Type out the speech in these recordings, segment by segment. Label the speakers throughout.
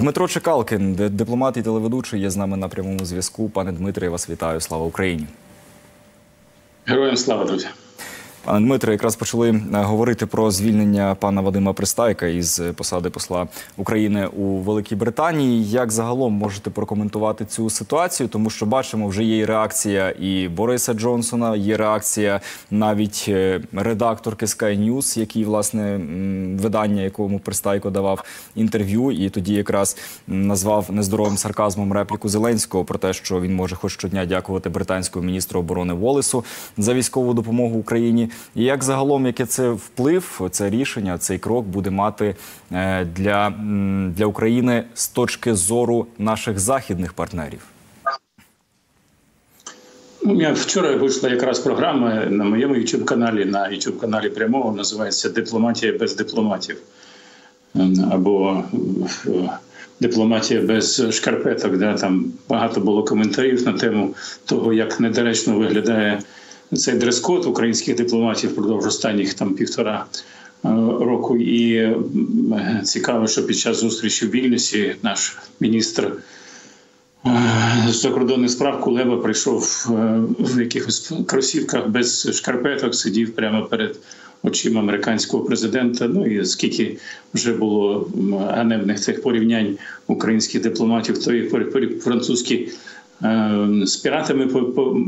Speaker 1: Дмитро Чекалкин, дипломат і телеведучий, є з нами на прямому зв'язку. Пане Дмитре, я вас вітаю. Слава Україні.
Speaker 2: Героям слава, друзі.
Speaker 1: Пане Дмитре, якраз почали е, говорити про звільнення пана Вадима Пристайка із посади посла України у Великій Британії. Як загалом можете прокоментувати цю ситуацію? Тому що бачимо, вже є реакція і Бориса Джонсона, є реакція навіть е, редакторки Sky News, який власне видання, якому Пристайко давав інтерв'ю, і тоді якраз назвав нездоровим сарказмом репліку Зеленського про те, що він може хоч щодня дякувати британському міністру оборони Волесу за військову допомогу Україні. І як загалом, яке це вплив, це рішення, цей крок буде мати е, для, для України з точки зору наших західних партнерів?
Speaker 2: У мене вчора вийшла якраз програма на моєму youtube каналі на youtube каналі прямого називається Дипломатія без дипломатів Ем, або е, Дипломатія без шкарпеток. Да? Там багато було коментарів на тему того, як недоречно виглядає цей дрес-код українських дипломатів впродовж останніх там півтора е, року. І цікаво, що під час зустрічі в Вільнюсі наш міністр. Закордонних справ Кулеба прийшов е, в якихось кросівках без шкарпеток, сидів прямо перед очима американського президента. Ну і скільки вже було ганебних цих порівнянь українських дипломатів, то і французькі е, з піратами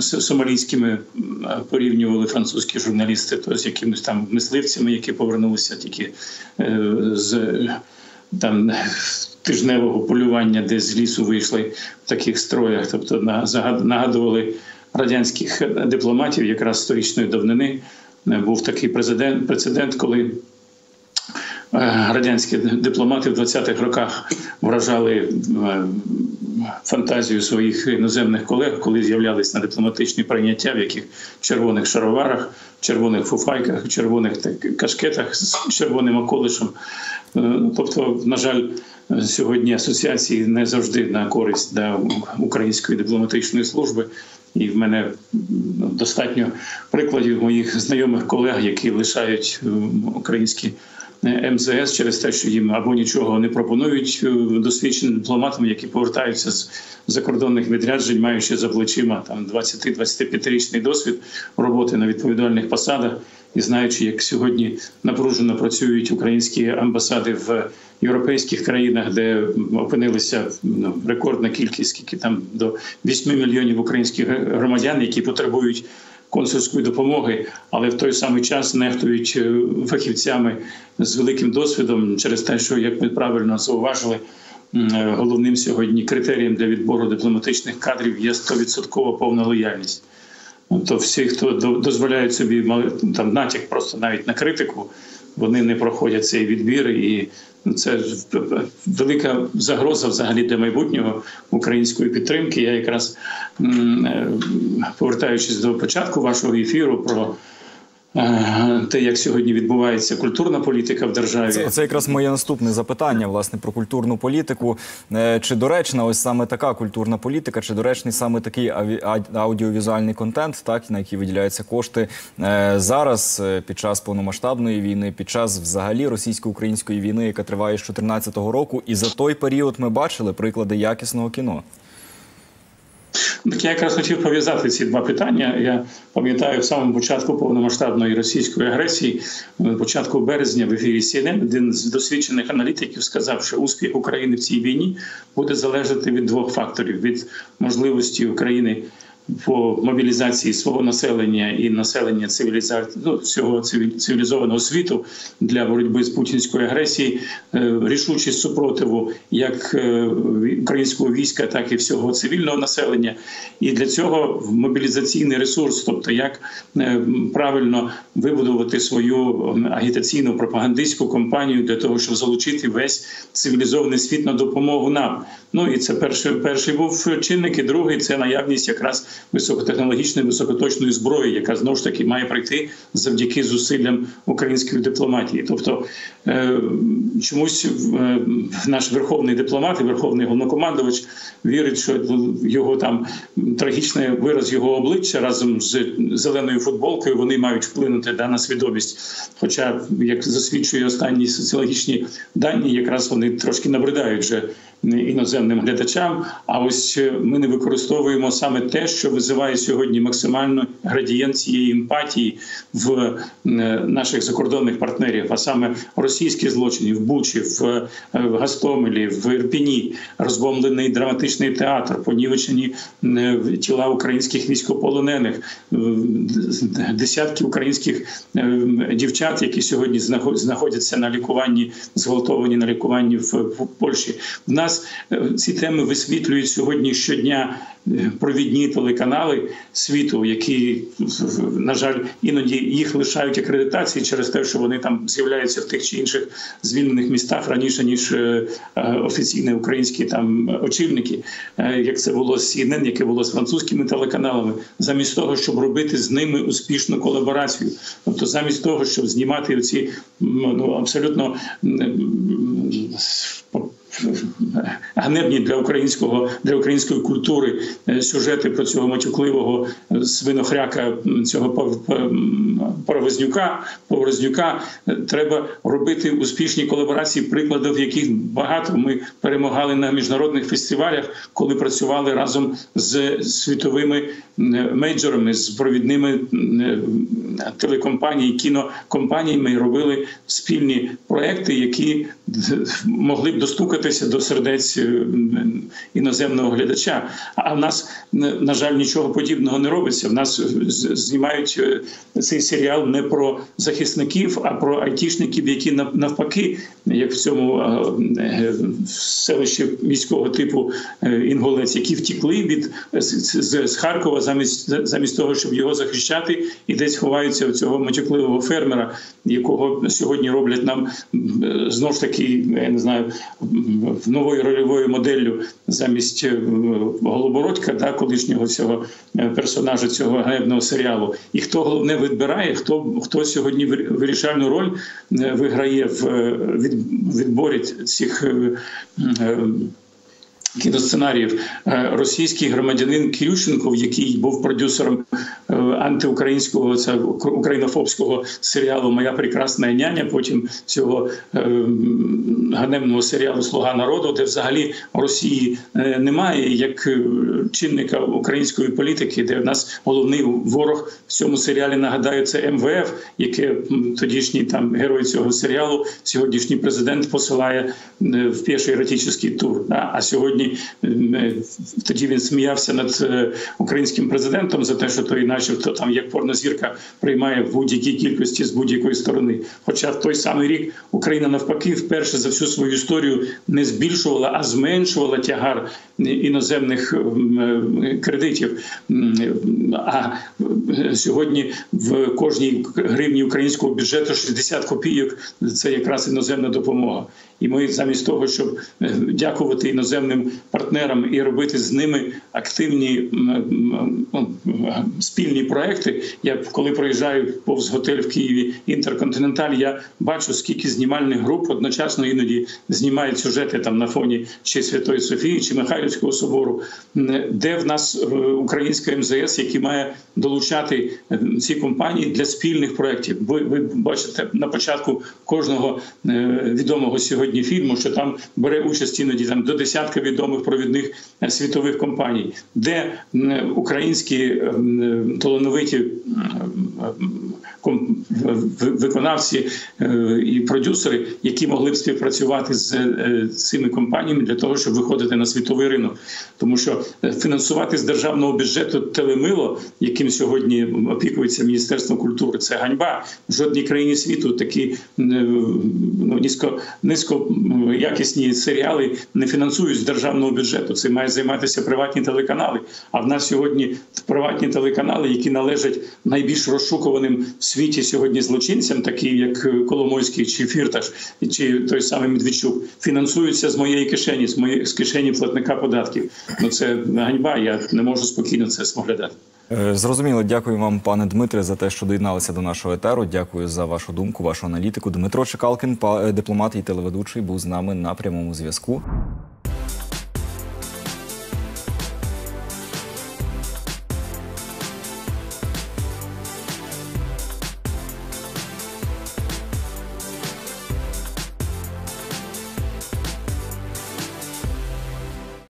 Speaker 2: сомалійськими порівнювали французькі журналісти, то з якимись там мисливцями, які повернулися тільки е, з там тижневого полювання, де з лісу вийшли в таких строях, тобто нагадували радянських дипломатів якраз сторічної давнини. Е, Був такий президент, прецедент, коли е, радянські дипломати в 20-х роках вражали е, фантазію своїх іноземних колег, коли з'являлись на дипломатичні прийняття, в яких червоних шароварах, червоних фуфайках, червоних кашкетах з червоним околишем. Е, Тобто, на жаль, сьогодні асоціації не завжди на користь для української дипломатичної служби. І в мене ну, достатньо прикладів моїх знайомих колег, які лишають українські МЗС через те, що їм або нічого не пропонують е, досвідченим дипломатам, які повертаються з закордонних відряджень, маючи за плечима там 20-25-річний досвід роботи на відповідальних посадах, і знаючи, як сьогодні напружено працюють українські амбасади в європейських країнах, де опинилися ну, рекордна кількість, скільки там до 8 мільйонів українських громадян, які потребують консульської допомоги, але в той самий час нехтують е, фахівцями з великим досвідом через те, що як ми правильно зауважили. е, Головним сьогодні критерієм для відбору дипломатичних кадрів є 100% повна лояльність. Тобто всі, хто до- дозволяють собі там натяк просто навіть на критику, вони не проходять цей відбір, і це велика загроза взагалі для майбутнього української підтримки. Я якраз е, повертаючись до початку вашого ефіру про те, як сьогодні відбувається культурна політика в державі.
Speaker 1: Це, це якраз моє наступне запитання власне про культурну політику. Е, Чи доречна ось саме така культурна політика, чи доречний саме такий аудіовізуальний контент, так на який виділяються кошти е, зараз е, під час повномасштабної війни, під час взагалі російсько-української війни, яка триває з 2014 року, і за той період ми бачили приклади якісного кіно.
Speaker 2: Так я якраз хотів пов'язати ці два питання. Я пам'ятаю в самому початку повномасштабної російської агресії, на початку березня в ефірі CNN один з досвідчених аналітиків сказав, що успіх України в цій війні буде залежати від двох факторів: від можливості України. По мобілізації свого населення і населення цивілізації ну, всього цивілізованого світу для боротьби з путінською агресією, е, рішучість супротиву як е, українського війська, так і всього цивільного населення. І для цього мобілізаційний ресурс, тобто як е, правильно вибудувати свою агітаційну пропагандистську кампанію для того, щоб залучити весь цивілізований світ на допомогу нам. Ну і це перший перший був чинник, і другий це наявність якраз високотехнологічної, високоточної зброї, яка знову ж таки має пройти завдяки зусиллям української дипломатії. Тобто е, чомусь е, наш верховний дипломат і верховний головнокомандувач вірить, що його там трагічний вираз його обличчя разом з зеленою футболкою вони мають вплинути да, на свідомість. Хоча, як засвідчує останні соціологічні дані, якраз вони трошки набридають вже іноземним глядачам. А ось е, ми не використовуємо саме те, що визиває сьогодні максимально градієнт цієї емпатії в е, наших закордонних партнерів, а саме російські злочини в Бучі, в е, Гастомелі, в Ірпіні, розбомблений драматичний театр, понівечені тіла українських військополонених, десятки українських дівчат, які сьогодні знаходяться на лікуванні, зґвалтовані на лікуванні в Польщі. В нас ці теми висвітлюють сьогодні щодня провідні телеканали світу, які на жаль іноді їх лишають акредитації через те, що вони там з'являються в тих чи інших звільнених містах раніше ніж е, офіційні українські там очільники, е, як це було з CNN, яке було з французькими телеканалами, замість того, щоб робити з ними успішну колаборацію, тобто замість того, щоб знімати ці ну абсолютно ганебні для українського для української культури е, сюжети про цього матюкливого е, свинохряка цього Поворознюка, Поворознюка. Е, треба робити успішні колаборації, прикладів яких багато ми перемагали на міжнародних фестивалях, коли працювали разом з світовими мейджорами, з провідними телекомпаній, кінокомпаніями і робили спільні проекти, які могли б достукатися до сердець е, іноземного глядача. А в нас на жаль нічого подібного не робиться. В нас знімають е, цей серіал не про захисників, а про айтішників, які навпаки, як в цьому е, селищі міського типу Інголець, які втікли від з Харкова замість замість того, щоб його захищати, і десь ховаються в цього матюкливого фермера, якого сьогодні роблять нам знов ж таки, я не знаю, новою рольовою моделлю замість е, Голобородька, да, колишнього цього е, персонажа цього ганебного серіалу. І хто головне відбирає, хто хто сьогодні вирішальну роль е, виграє в відборі цих кіносценаріїв е, російський громадянин Кирющенков, який був продюсером е, антиукраїнського це українофобського серіалу Моя прекрасна няня. Потім цього е, ганебного серіалу Слуга народу, де взагалі Росії немає як чинника української політики, де в нас головний ворог в цьому серіалі нагадаю, це МВФ, яке тодішній там герой цього серіалу, сьогоднішній президент посилає в перший еротичний тур. А сьогодні сьогодні тоді він сміявся над е, українським президентом за те, що той, начебто, там як порнозірка приймає в будь-якій кількості з будь-якої сторони. Хоча в той самий рік Україна навпаки вперше за всю свою історію не збільшувала, а зменшувала тягар іноземних е, кредитів. А сьогодні в кожній гривні українського бюджету 60 копійок це якраз іноземна допомога. І ми замість того, щоб е, дякувати іноземним партнерам і робити з ними активні ну, спільні проекти. Я коли проїжджаю повз готель в Києві Інтерконтиненталь, я бачу, скільки знімальних груп одночасно іноді знімають сюжети там на фоні чи Святої Софії, чи Михайлівського собору, де в нас е, українська МЗС, який має долучати е, ці компанії для спільних проєктів. Ви, ви бачите на початку кожного відомого сьогодні сьогодні фільму, що там бере участь іноді там до десятка відомих провідних е, світових компаній, де українські е, талановиті виконавці е, і продюсери, які могли б співпрацювати з цими компаніями для того, щоб виходити на світовий ринок, тому що фінансувати з державного бюджету телемило, яким сьогодні опікується міністерство культури, це ганьба в жодній країні світу. Такі ну низько низько якісні серіали не фінансують з державного бюджету. Це має займатися приватні телеканали. А в нас сьогодні приватні телеканали, які належать найбільш розшукуваним в світі сьогодні. Сьогодні злочинцям, такі як Коломойський чи Фірташ, чи той самий Медведчук, фінансуються з моєї кишені, з моєї з кишені платника податків. Ну це ганьба. Я не можу спокійно це споглядати.
Speaker 1: Е, Зрозуміло, дякую вам, пане Дмитре, за те, що доєдналися до нашого етеру. Дякую за вашу думку, вашу аналітику. Дмитро Чекалкін, е, дипломат і телеведучий, був з нами на прямому зв'язку.